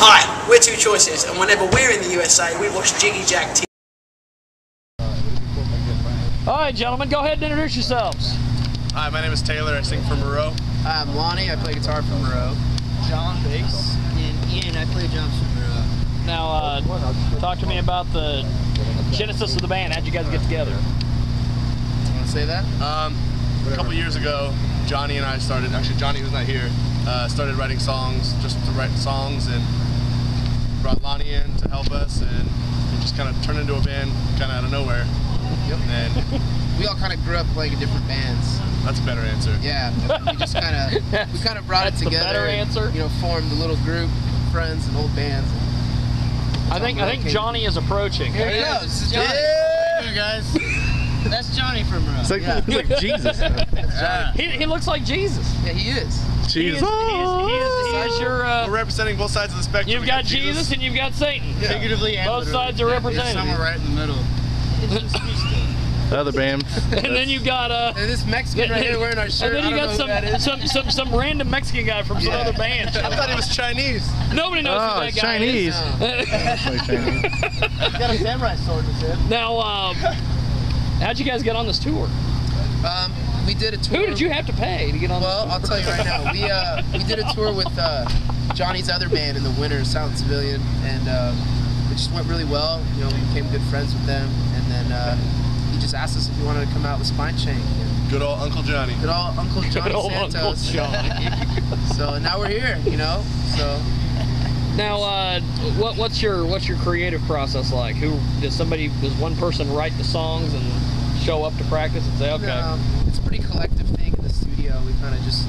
Hi, we're Two Choices, and whenever we're in the USA, we watch Jiggy Jack TV. All right, gentlemen, go ahead and introduce yourselves. Hi, my name is Taylor. I sing for Mureau. I'm Lonnie. I play guitar for Mureau. John bass. And Ian, I play drums for Mureau. Now, uh, talk to me about the genesis of the band. How'd you guys get together? You Want to say that? Um, a couple years ago, Johnny and I started. Actually, Johnny, who's not here, uh, started writing songs just to write songs, and brought Lonnie in to help us, and it just kind of turned into a band, kind of out of nowhere. Yep. And We all kind of grew up playing in different bands. that's a better answer. Yeah. We just kind of we kind of brought That's it the together. better and, answer. You know, formed a little group, of friends and old bands. I think I think Johnny is approaching. Here he goes. This is Hey guys. That's Johnny from Mureau. It's like, Yeah. it's like Jesus. Yeah. He, he looks like Jesus. Yeah, he is. He is, he is, he is, he is your. We're Uh, representing both sides of the spectrum. you've We got Jesus and you've got Satan. Figuratively and Both literally. sides are represented. It's somewhere right in the middle. The other band. And then you got uh. And this Mexican right here wearing our shirt. And then you got some, who that is. some some some random Mexican guy from some Yeah. other band. I thought he was Chinese. Nobody knows Oh, who that guy Chinese. is. That's like Chinese. got a samurai sword in his head. now, um, how'd you guys get on this tour? Um, we did a tour. Who did you have to pay to get on? Well, I'll tell you right now. We uh, we did a tour with uh, Johnny's other band in the winter, Silent Civilian, and uh, it just went really well. You know, we became good friends with them, and then uh, he just asked us if we wanted to come out with Spineshank. And Good old Uncle Johnny. good old Uncle Johnny Good old Uncle Santos. So now we're here. You know, so Now, uh, what, what's your what's your creative process like? Who does somebody does one person write the songs and show up to practice and say, okay, no, it's a pretty collective thing in the studio. We kind of just,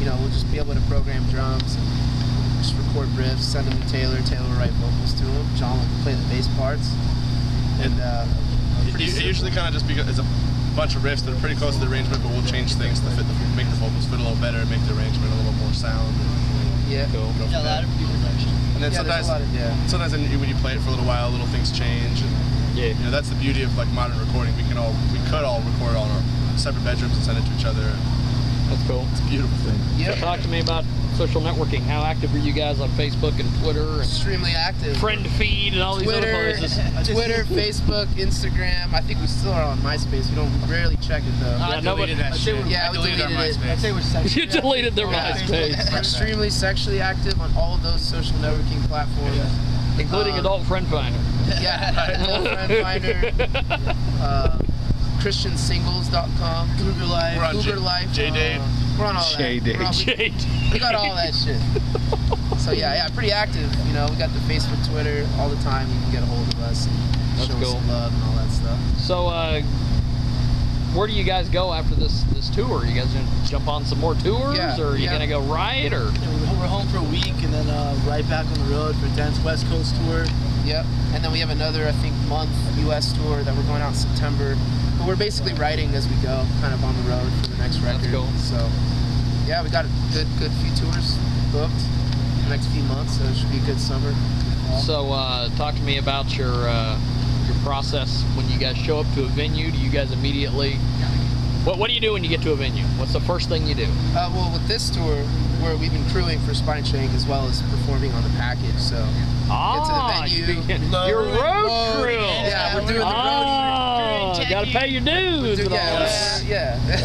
you know, we'll just be able to program drums and just record riffs, send them to Taylor. Taylor will write vocals to them. John will play the bass parts, and uh, It, it usually kind of just because it's a bunch of riffs that are pretty close to the arrangement, but we'll change things to fit the, make the vocals fit a little better, make the arrangement a little more sound. And yeah. cool. go Yeah, a lot there. of production. And then Yeah, sometimes, of- yeah. sometimes when you, play it for a little while, little things change. And, Yeah. You know, that's the beauty of like modern recording. We can all, we could all record on our separate bedrooms and send it to each other. That's cool. It's a beautiful thing. Yep. Talk to me about social networking. How active are you guys on Facebook and Twitter and Extremely active. Friend Feed and all these other places? Twitter, Facebook, Instagram. I think we still are on MySpace. We don't we rarely check it though. Yeah, I nobody- deleted that I shit. yeah, I we deleted our deleted it. MySpace. I'd say we're sexually You deleted their Yeah. MySpace, extremely sexually active on all of those social networking platforms. including Um, Adult Friend Finder. Yeah, Adult Friend Finder, uh, ChristianSingles.com, Cougar Life, We're on Cougar J- Life. J-Date. uh, we're on all J-Date. that. We're on- we- we got all that shit. So yeah, yeah, pretty active. You know, we got the Facebook, Twitter, all the time. You can get a hold of us and That's show us some love and all that stuff. So, uh, where do you guys go after this this tour? You guys gonna jump on some more tours, Yeah, or are you yeah. gonna go right, or? Yeah, we- We're home for a week and then uh, right back on the road for a Dance West Coast tour. Yep. And then we have another, I think, month U.S. tour that we're going out in September. We're basically writing as we go, kind of on the road for the next That's record. cool. So, yeah, we got a good, good few tours booked the next few months. So it should be a good summer. So, uh, talk to me about your uh, your process when you guys show up to a venue. Do you guys immediately? What What do you do when you get to a venue? What's the first thing you do? Uh, well, with this tour, where we've been crewing for Spineshank as well as performing on the package. So Ah, venue, you- your road crew. Yeah, we're doing the road. Ah, gotta pay your dues. and all that. Yeah, yeah.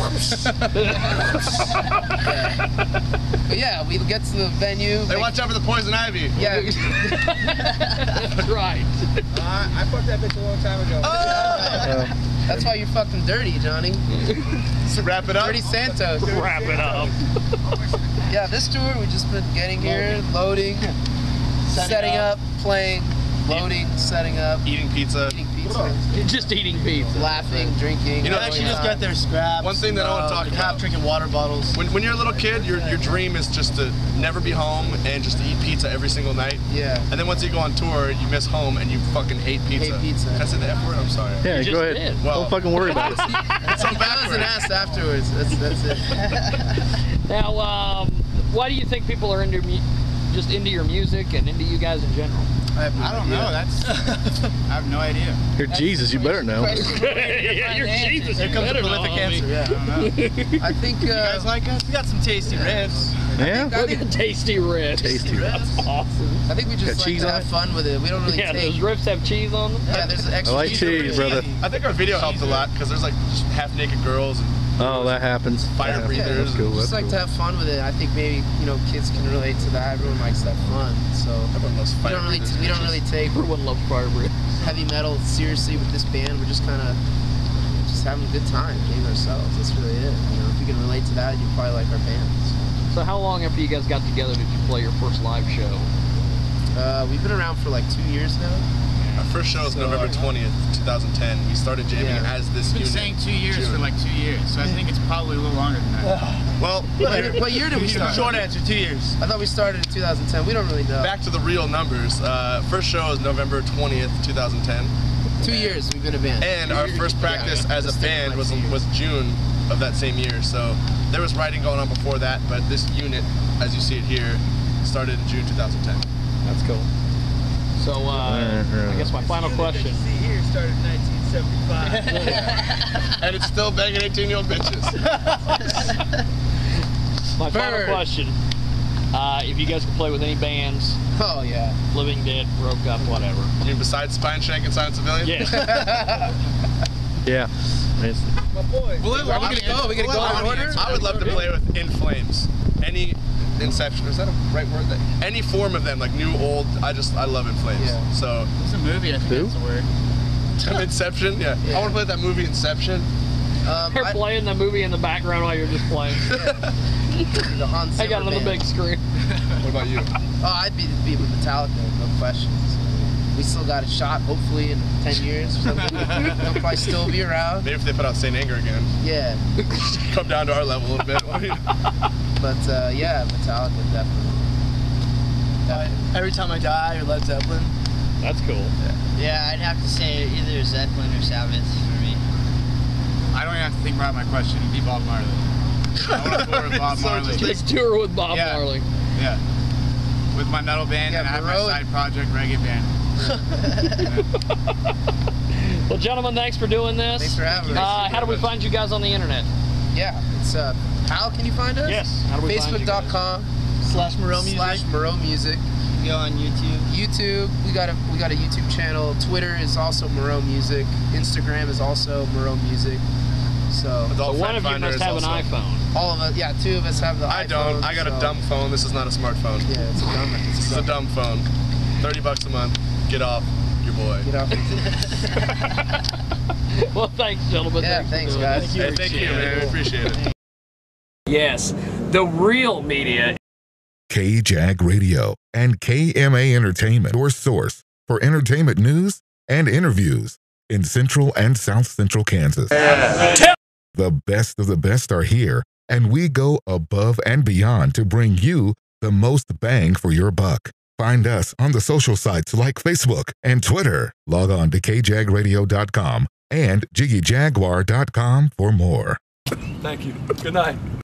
but yeah, we get to the venue. Hey, make- watch out for the poison ivy. Yeah. That's right. I fucked that bitch a long time ago. Oh! That's why you're fucking dirty, Johnny. So wrap it up. Dirty Santos. Wrap it up. Yeah, this tour we've just been getting here, loading, setting, up. playing, loading, setting up, Eating pizza. eating pizza, Just eating pizza. laughing, drinking. You know, actually just got their scraps. One thing that I wanna uh, talk half about. drinking water bottles. When, when you're a little kid, your, your dream is just to never be home and just to eat pizza every single night. Yeah. And then once you go on tour, you miss home and you fucking hate pizza. Hate pizza. Can I say the F word? I'm sorry. Yeah, You go ahead. did. Well- Don't fucking worry about it. It's on I wasn't backwards. asked afterwards. That's that's it. Now, um, why do you think people are into mu- just into your music and into you guys in general? I have no I don't idea. know. That's I have no idea. You're Jesus, you better know. yeah, you're Jesus. Here you comes the better know, prolific homie. answer. Yeah, I don't know. you I think uh, guys like us? We got some tasty riffs. Yeah. I Look think, at tasty ribs. Tasty That's awesome. I think we just Got like cheese to have it? fun with it. We don't really Yeah, take. those ribs have cheese on them. Yeah, there's extra I like cheese, cheese, brother. I think our video helped a lot because there's like just half naked girls and Oh, that happens. Fire That breathers. That's cool. Just That's like cool. to have fun with it. I think maybe you know kids can relate to that. Everyone likes that fun. So everyone loves we don't really breathers. we don't really take Everyone loves fire breathers. heavy metal seriously with this band. We're just kind of just having a good time, being ourselves. That's really it. You know, if you can relate to that, you probably like our band. So how long after you guys got together did you play your first live show? Uh, we've been around for like two years now. Our first show was So, November uh, 20th, 2010. We started jamming Yeah. as this I've been unit. saying two years June. for like two years, so I think it's probably a little longer than that. Well, What, year- did we start? Short answer, two years. I thought we started in 2010. We don't really know. back to the real numbers. Uh, first show was November 20th, 2010. Two years we've been a band. And our first practice as a band like was was June of that same year. So there was writing going on before that, but this unit, as you see it here, started in June 2010. That's cool. So uh, I guess my final question. See here started in 1975. and it's still banging 18 year old bitches. My final question. Uh, if you guys could play with any bands, Oh yeah. Living Dead, Broke Up, whatever. I mean, besides Spineshank and Silent Civilian? Yeah. Yeah. It's- My boy. Are we gonna go? Are we gonna go in order? I would love to play with In Flames. Any Inception, is that a right word? Any form of them, like new, old, I just, I love In Flames. Yeah. So, It's a movie, I think Who? that's the word. Inception, yeah. Yeah. I want to play that movie Inception. Um, They're I- playing the movie in the background while you're just playing. the Hans I got it Zimmer on the big screen. What about you? Oh, I'd be, be with Metallica, no questions. We still got a shot, hopefully, in 10 years or something. They'll probably still be around. Maybe if they put out Saint Anger again, Yeah, come down to our level a little bit. But uh, yeah, Metallica, definitely. Uh, every time I die or Led Zeppelin. That's cool. Yeah, I'd have to say either Zeppelin or Sabbath for me. I don't even have to think about my question. It'd be Bob Marley. I want to tour with Bob So Marley. just Big tour with Bob Yeah. Marley. Yeah. With my metal band, Yeah, and I have my side project reggae band. Well, gentlemen, thanks for doing this. Thanks for having us. Uh, how do we find you guys on the internet? Yeah, it's uh, how can you find us? Yes. How do we find you guys? Facebook.com Slash Mureau Music. slash Mureau Music. Go on YouTube. YouTube, we got a we got a YouTube channel. Twitter is also Mureau Music. Instagram is also Mureau Music. So Adult So one of you must have an iPhone. all of us, yeah, two of us have the I iPhone, don't. I got a dumb phone. This is not a smartphone. Yeah, it's a dumb. It's This is a dumb phone. 30 bucks a month. Get off your boy. Get off. well, thanks, gentlemen. Yeah, for thanks, doing guys. this. Hey, thank you, man. We appreciate it. Yes, the real media KJAG Radio and KMA Entertainment, your source for entertainment news and interviews in Central and South Central Kansas. The best of the best are here, and we go above and beyond to bring you the most bang for your buck. Find us on the social sites like Facebook and Twitter. Log on to kjagradio.com and jiggyjaguar.com for more. Thank you. Good night.